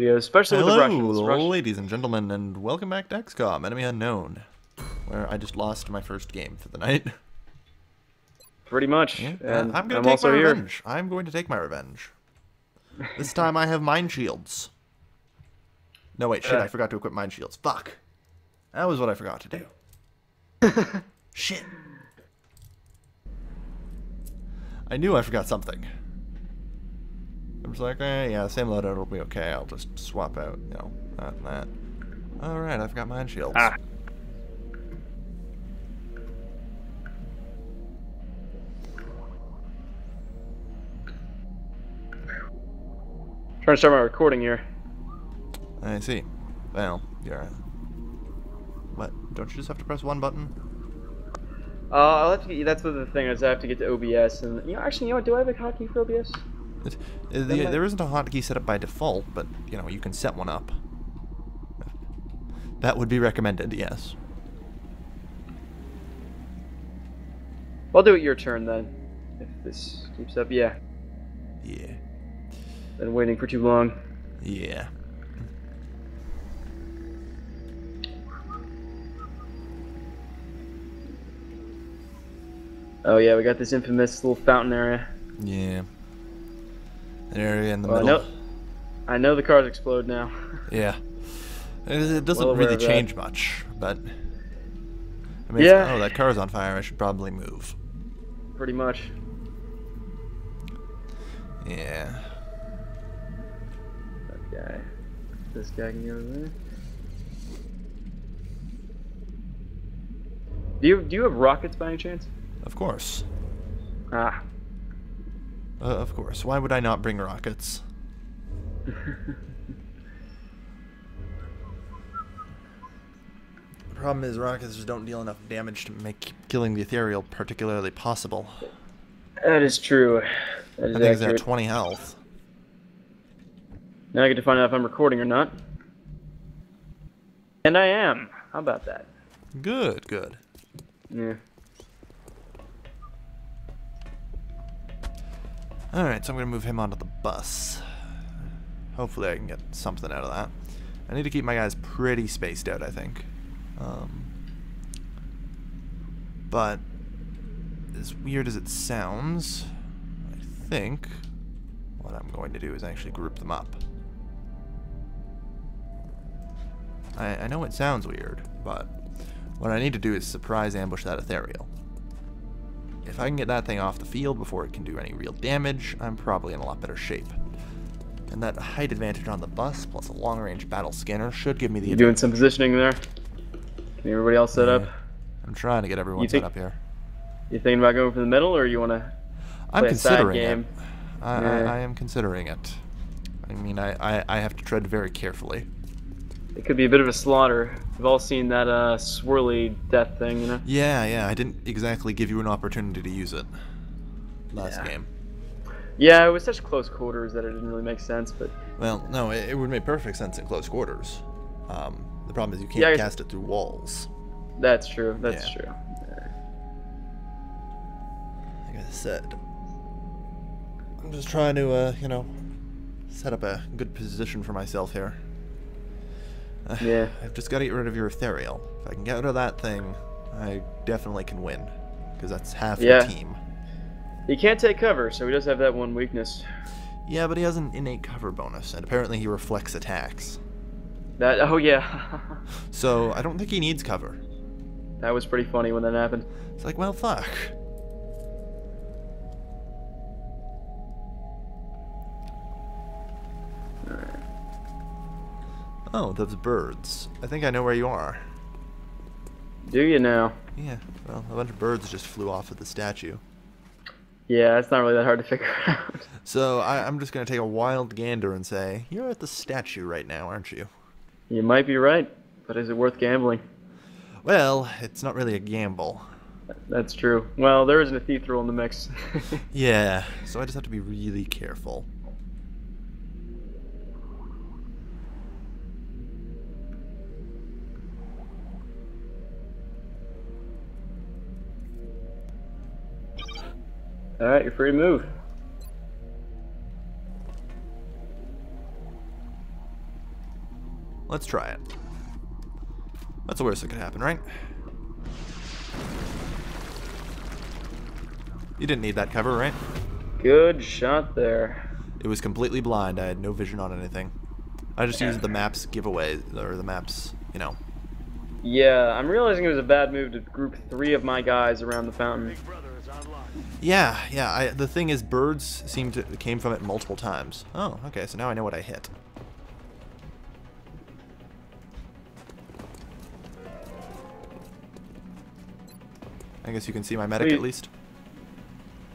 videos, especially with the Hello, Russians. Rush- ladies and gentlemen, and welcome back to XCOM Enemy Unknown, where I just lost my first game for the night. Pretty much. Yeah, and I'm gonna take also my here. revenge. I'm going to take my revenge. This time I have mind shields. No wait, shit! Uh. I forgot to equip mind shields. Fuck. That was what I forgot to do. shit. I knew I forgot something. I was like, eh, yeah, same loadout will be okay. I'll just swap out, you know, that and that. All right, I've got mind shields. Ah. Trying to start my recording here. I see. Well, you're. What? Don't you just have to press one button? Uh, I'll have to get, that's the thing is. I have to get to OBS, and you know, actually, you know what? Do I have a hotkey for OBS? It, the, there isn't a hotkey set up by default, but you know you can set one up. That would be recommended. Yes. I'll do it your turn then. If this keeps up, yeah. Yeah. Been waiting for too long. Yeah. Oh yeah, we got this infamous little fountain area. Yeah. An area in the Well, I know, I know the cars explode now. Yeah. It, doesn't Well really of that. change much, but. I mean, Yeah. oh, that car's on fire. I should probably move. Pretty much. Yeah. That guy. This guy can go there. Do you do you have rockets by any chance? Of course. Ah. Uh, of course. Why would I not bring rockets? The problem is, rockets just don't deal enough damage to make killing the ethereal particularly possible. that is true. That is I think it's at 20 health. Now I get to find out if I'm recording or not. And I am. How about that? Good, good. Yeah. Alright, so I'm going to move him onto the bus. Hopefully I can get something out of that. I need to keep my guys pretty spaced out, I think. Um, but, as weird as it sounds, I think what I'm going to do is actually group them up. I, I know it sounds weird, but what I need to do is surprise ambush that ethereal. If I can get that thing off the field before it can do any real damage, I'm probably in a lot better shape. And that height advantage on the bus, plus a long-range battle scanner, should give me the You doing some positioning there? Can everybody else set up? I'm trying to get everyone You set up here. You thinking about going for the middle, or you want to? I'm play a side considering it. I, Yeah. I, I am considering it. I mean, I, I, I have to tread very carefully. It could be a bit of a slaughter. We've all seen that uh, swirly death thing, you know. Yeah, yeah, I didn't exactly give you an opportunity to use it last Yeah. game. Yeah, it was such close quarters that it didn't really make sense. But Well, no, it, it would make perfect sense in close quarters. Um, the problem is you can't Yeah, cast it through walls. that's true. That's Yeah. true. Like I said, I'm just trying to, uh, you know, set up a good position for myself here. Yeah. I've just got to get rid of your ethereal. If I can get rid of that thing, I definitely can win. Because that's half Yeah. the team. He can't take cover, so he does have that one weakness. Yeah, but he has an innate cover bonus, and apparently he reflects attacks. That oh yeah, So I don't think he needs cover. that was pretty funny when that happened. It's like, well, fuck. Oh, those birds. I think I know where you are. Do you now? Yeah, well, a bunch of birds just flew off of the statue. Yeah, it's not really that hard to figure out. So I, I'm just gonna take a wild gander and say, you're at the statue right now, aren't you? You might be right, but is it worth gambling? Well, it's not really a gamble. That's true. Well, there isn't an ethereal in the mix. Yeah, so I just have to be really careful. All right, you're free to move. let's try it. That's the worst that could happen, right? You didn't need that cover, right? Good shot there. It was completely blind. I had no vision on anything. I just used the maps giveaway, or the maps, you know. Yeah, I'm realizing it was a bad move to group three of my guys around the fountain. Yeah, yeah. I, the thing is, birds seem to came from it multiple times. Oh, okay. So now I know what I hit. I guess you can see my medic Wait. at least.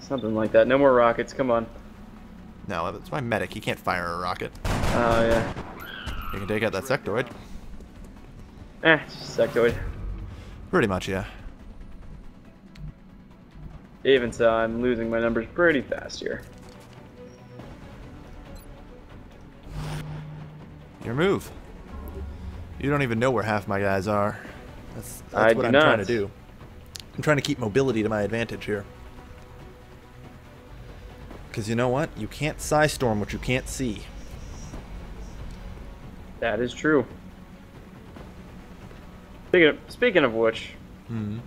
Something like that. No more rockets. Come on. No, it's my medic. He can't fire a rocket. Oh yeah. You can take out that sectoid. Eh, it's just sectoid. Pretty much, yeah. Even so, I'm losing my numbers pretty fast here. Your move. You don't even know where half my guys are. That's, that's what I'm trying to do. I'm trying to keep mobility to my advantage here. Because you know what? You can't Psystorm what you can't see. That is true. Speaking of, speaking of which, Hmm.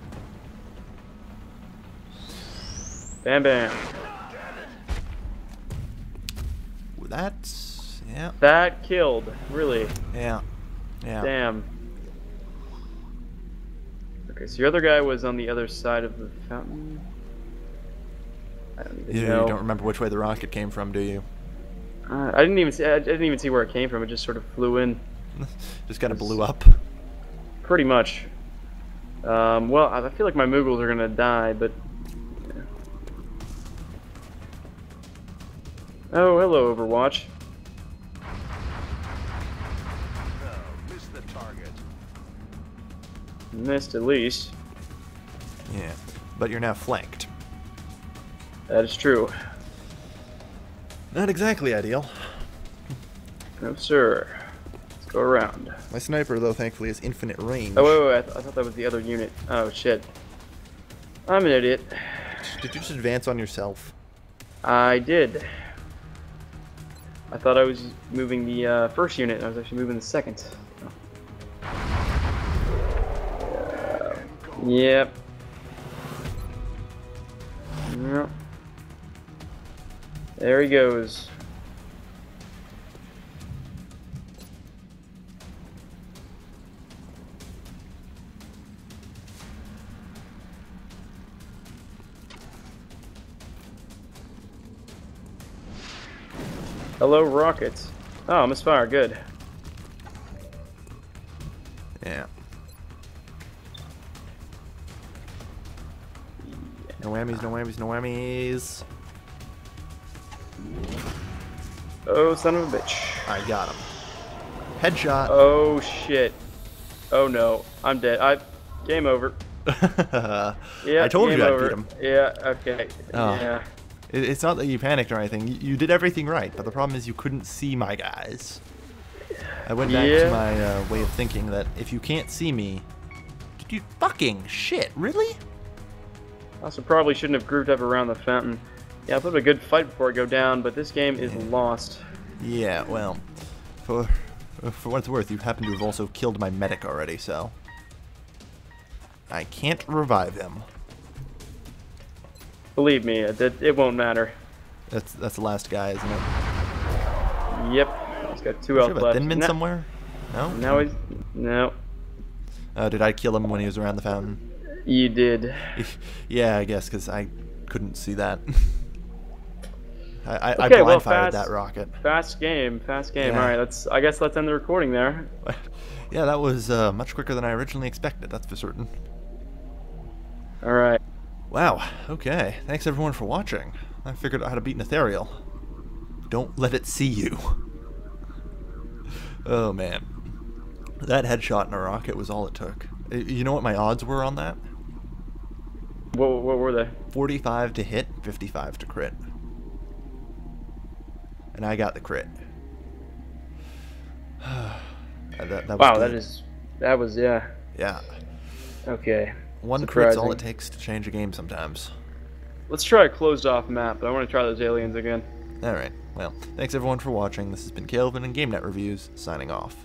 Bam bam. That's yeah, That killed. Really. yeah, yeah. Damn. Okay, so your other guy was on the other side of the fountain. I don't even You, you don't remember which way the rocket came from, do you? Uh, I didn't even see. I didn't even see where it came from. It just sort of flew in. Just kind of blew up. Pretty much. Um, well, I I feel like my Moogles are gonna die, but. Oh, hello, Overwatch. Missed the target. Missed at least. Yeah, but you're now flanked. That is true. Not exactly ideal. No, sir. Let's go around. My sniper, though, thankfully, has infinite range. Oh, wait, wait, wait. I, th- I thought that was the other unit. Oh, shit. I'm an idiot. Did you just advance on yourself? I did. I thought I was moving the uh, first unit, I was actually moving the second. Yep. Yep. There he goes. Hello, rockets. Oh, misfire, good. Yeah. No whammies, no whammies, no whammies. Oh, son of a bitch. I got him. Headshot. Oh, shit. Oh, no. I'm dead. I... Game over. Yeah, I told you I'd over. beat him. Yeah, okay. Oh. Yeah. It- It's not that you panicked or anything. You- You did everything right, but the problem is you couldn't see my guys. I went back Yeah. to my uh, way of thinking that if you can't see me, did you fucking shit? Really? I Also, probably shouldn't have grouped up around the fountain. Yeah, I put up a good fight before I go down, but this game is lost. Yeah. Well, for for what it's worth, you happen to have also killed my medic already, so I can't revive him. Believe me, it, it, won't matter. That's that's the last guy, isn't it? Yep. He's got two health left. thin mint Na- somewhere. No. Now he's... No. Uh, did I kill him when he was around the fountain? You did. yeah, I guess because I couldn't see that. I, I, I blind well, fired fast- that rocket. Fast game, fast game. Yeah. All right, let's. I guess let's end the recording there. yeah, that was uh, much quicker than I originally expected. That's for certain. All right. Wow. Okay. Thanks everyone for watching. I figured out how to beat an ethereal. Don't let it see you. Oh man, that headshot in a rocket was all it took. You know what my odds were on that? What, what were they? 45 to hit, 55 to crit. And I got the crit. Uh, that, that was Wow, good. that is. That was yeah. Yeah. Okay. One crit's all it takes to change a game sometimes. Let's try a closed off map. but I want to try those aliens again. Alright, well, thanks everyone for watching. This has been Kailvin and GameNet Reviews, signing off.